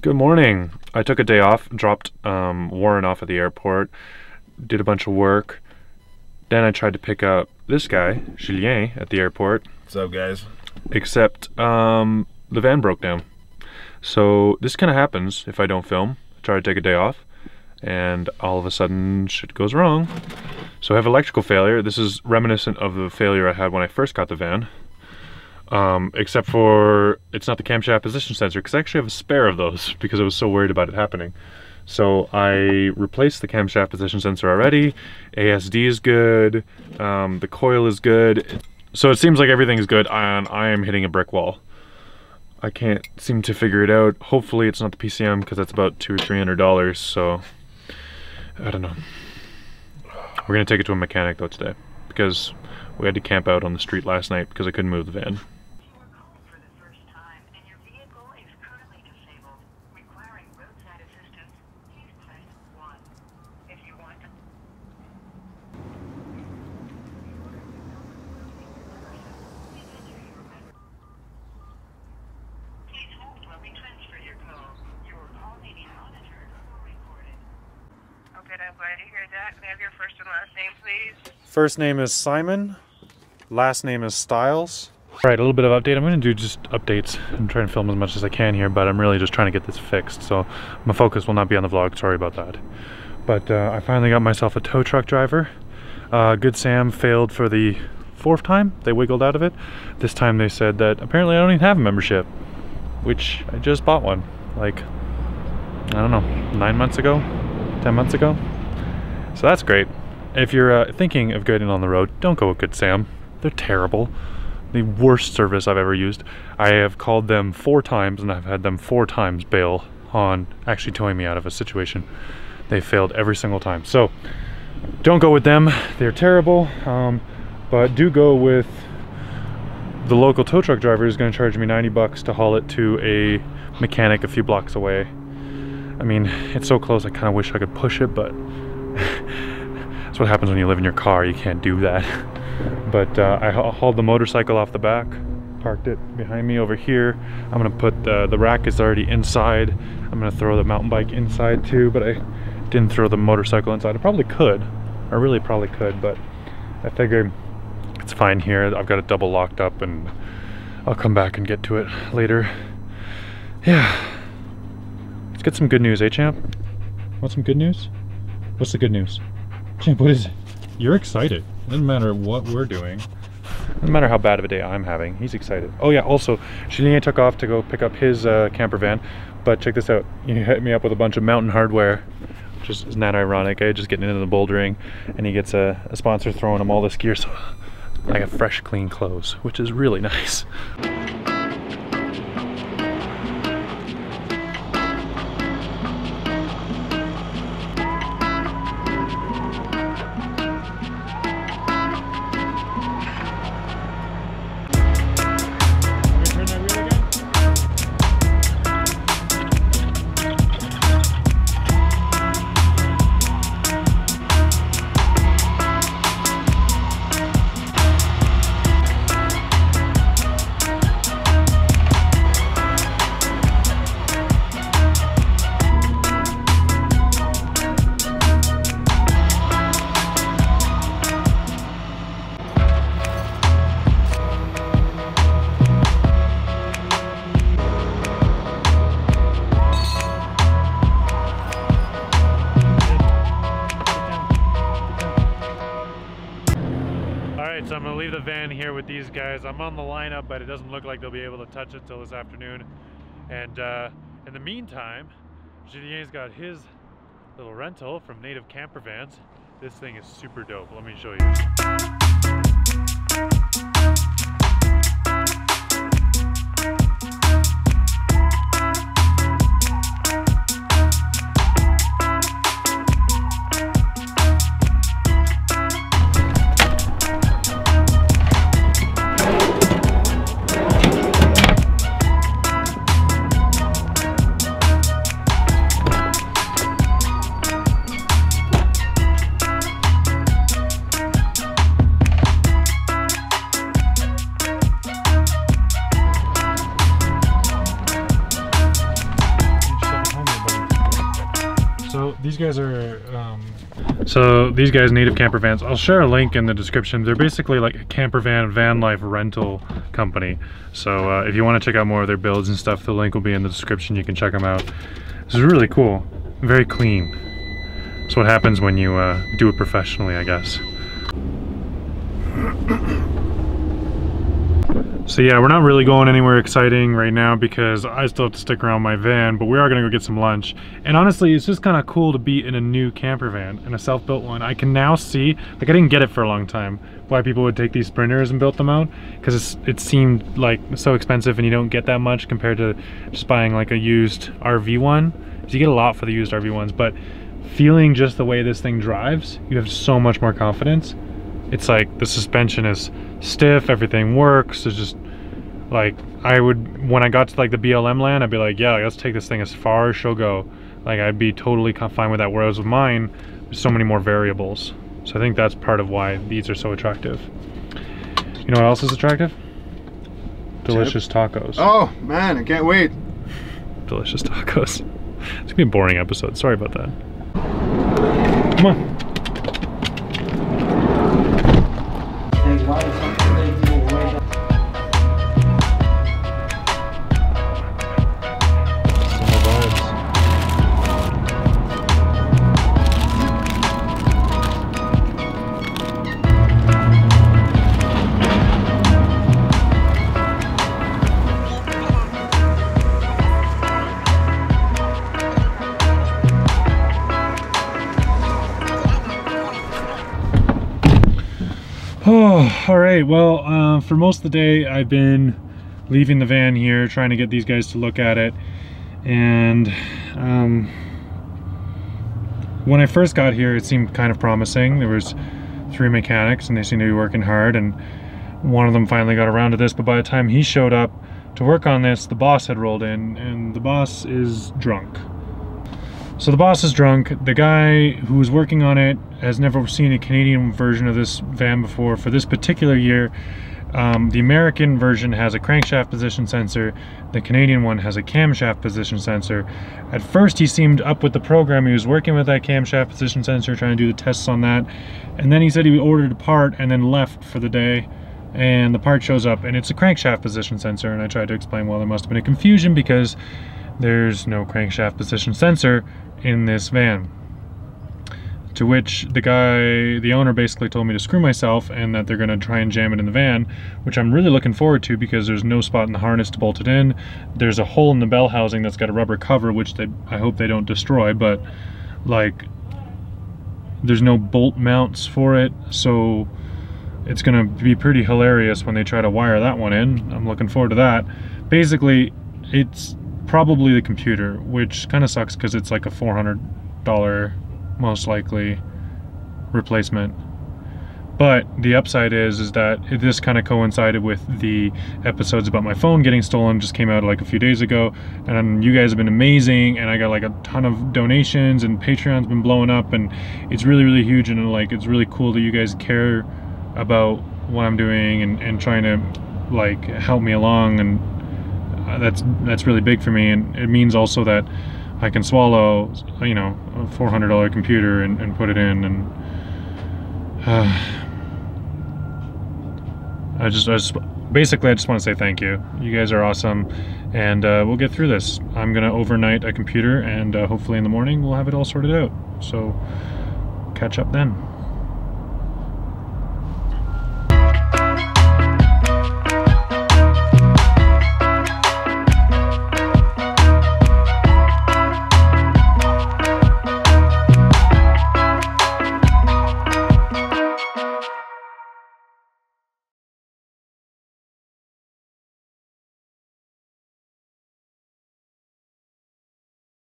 Good morning. I took a day off, dropped um, Warren off at the airport, did a bunch of work. Then I tried to pick up this guy, Julien, at the airport. What's up, guys? Except um, the van broke down. So this kind of happens if I don't film. I try to take a day off, and all of a sudden shit goes wrong. So I have electrical failure. This is reminiscent of the failure I had when I first got the van. Um, except for it's not the camshaft position sensor because I actually have a spare of those because I was so worried about it happening. So I replaced the camshaft position sensor already. ASD is good. Um, the coil is good. So it seems like everything is good and I am hitting a brick wall. I can't seem to figure it out. Hopefully it's not the PCM because that's about two or three hundred dollars. So I don't know. We're gonna take it to a mechanic though today because we had to camp out on the street last night because I couldn't move the van. you are calling for the first time and your vehicle is currently disabled, requiring roadside assistance, please press 1. If you want to Please hold while we transfer your call. Your call may be monitored or recorded. Okay, I'm glad to hear that. May I have your first and last name, please? First name is Simon. Last name is Stiles. All right, a little bit of update. I'm gonna do just updates and try and film as much as I can here, but I'm really just trying to get this fixed. So my focus will not be on the vlog. Sorry about that. But uh, I finally got myself a tow truck driver. Uh, Good Sam failed for the fourth time. They wiggled out of it. This time they said that apparently I don't even have a membership, which I just bought one. Like, I don't know, nine months ago, 10 months ago. So that's great. If you're uh, thinking of getting on the road, don't go with Good Sam. They're terrible. The worst service I've ever used. I have called them four times and I've had them four times bail on actually towing me out of a situation. They failed every single time. So don't go with them. They're terrible. Um, but do go with the local tow truck driver who's going to charge me 90 bucks to haul it to a mechanic a few blocks away. I mean, it's so close, I kind of wish I could push it, but that's what happens when you live in your car. You can't do that. But uh, I hauled the motorcycle off the back, parked it behind me over here. I'm gonna put the, the rack is already inside. I'm gonna throw the mountain bike inside too, but I didn't throw the motorcycle inside. I probably could. I really probably could, but I figured it's fine here. I've got it double locked up and I'll come back and get to it later. Yeah. Get some good news, eh, champ? Want some good news? What's the good news? Champ, what is it? You're excited. Doesn't matter what we're doing. Doesn't matter how bad of a day I'm having. He's excited. Oh yeah, also, Julien took off to go pick up his uh, camper van. But check this out. He hit me up with a bunch of Mountain Hardwear. Which is, isn't that ironic? I just getting into the bouldering. And he gets a, a sponsor throwing him all this gear. So I got fresh, clean clothes, which is really nice. Van here with these guys. I'm on the lineup, but it doesn't look like they'll be able to touch it till this afternoon. And uh, in the meantime, Julien's got his little rental from Native Camper Vans. This thing is super dope. Let me show you. These guys are, um, so these guys, Native Camper Vans, I'll share a link in the description. They're basically like a camper van, van life rental company. So uh, if you want to check out more of their builds and stuff, the link will be in the description. You can check them out. This is really cool, very clean. That's what happens when you uh, do it professionally, I guess. So yeah, we're not really going anywhere exciting right now because I still have to stick around my van, but we are gonna go get some lunch. And honestly, it's just kind of cool to be in a new camper van, in a self-built one. I can now see, like I didn't get it for a long time, why people would take these sprinters and build them out, because it seemed like so expensive and you don't get that much compared to just buying like a used RV one. You get a lot for the used RV ones, but feeling just the way this thing drives, you have so much more confidence. It's like the suspension is stiff, everything works. It's just like I would when I got to like the BLM land, I'd be like, yeah, let's take this thing as far as she'll go. Like I'd be totally fine with that. Whereas with mine, there's so many more variables. So I think that's part of why these are so attractive. You know what else is attractive? Delicious tacos. Oh man, I can't wait. Delicious tacos. It's gonna be a boring episode. Sorry about that. Come on. Oh, all right. Well, uh, for most of the day, I've been leaving the van here, trying to get these guys to look at it. And um, when I first got here, it seemed kind of promising. There was three mechanics, and they seemed to be working hard. And one of them finally got around to this. But by the time he showed up to work on this, the boss had rolled in, and the boss is drunk. So the boss is drunk. The guy who was working on it has never seen a Canadian version of this van before. For this particular year, um, the American version has a crankshaft position sensor. The Canadian one has a camshaft position sensor. At first, he seemed up with the program. He was working with that camshaft position sensor, trying to do the tests on that. And then he said he ordered a part and then left for the day. And the part shows up, and it's a crankshaft position sensor. And I tried to explain, well, there must have been a confusion because there's no crankshaft position sensor in this van. To which the guy, the owner basically told me to screw myself and that they're gonna try and jam it in the van, which I'm really looking forward to because there's no spot in the harness to bolt it in. There's a hole in the bell housing that's got a rubber cover, which they, I hope they don't destroy, but like, there's no bolt mounts for it, so it's gonna be pretty hilarious when they try to wire that one in. I'm looking forward to that. Basically, it's probably the computer, which kind of sucks because it's like a $400 most likely replacement. But the upside is is that this kind of coincided with the episodes about my phone getting stolen just came out like a few days ago and you guys have been amazing and I got like a ton of donations and Patreon's been blowing up and it's really really huge and like it's really cool that you guys care about what I'm doing and, and trying to like help me along and that's that's really big for me. And it means also that I can swallow you know a $400 computer and, and put it in. And uh, I just, I just basically I just want to say thank you. You guys are awesome. And uh, we'll get through this. I'm gonna overnight a computer and uh, hopefully in the morning we'll have it all sorted out. So catch up then